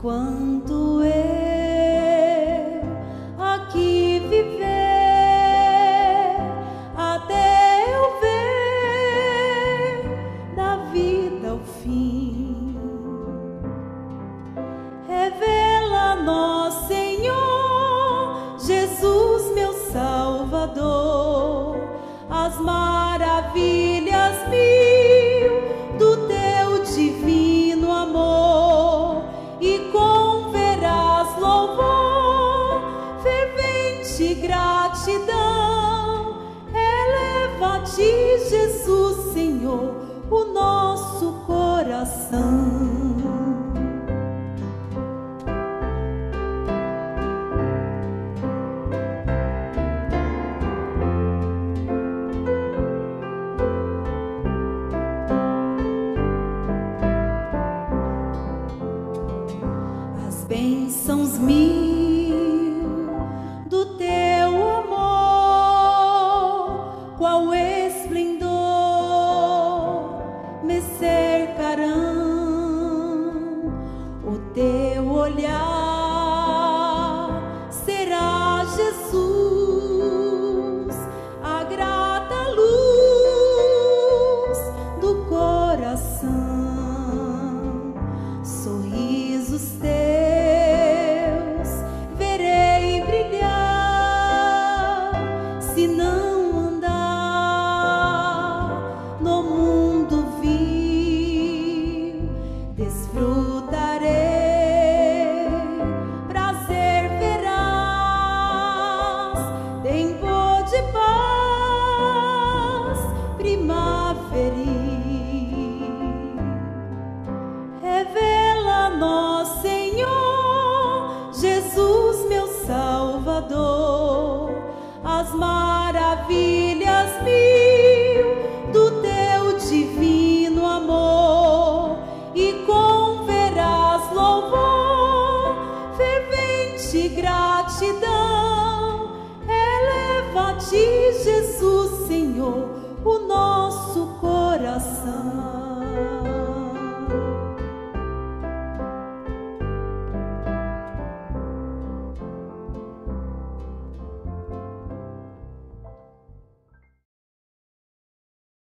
Enquanto eu aqui viver, até eu ver da vida o fim, gratidão, eleva a ti, Jesus, Senhor, o nosso coração. as bênçãos mil me cercarão, o teu olhar será Jesus, a grata luz do coração. Sorrisos nós, Senhor, Jesus, meu Salvador, as maravilhas mil do teu divino amor e com veraz louvor, fervente gratidão, eleva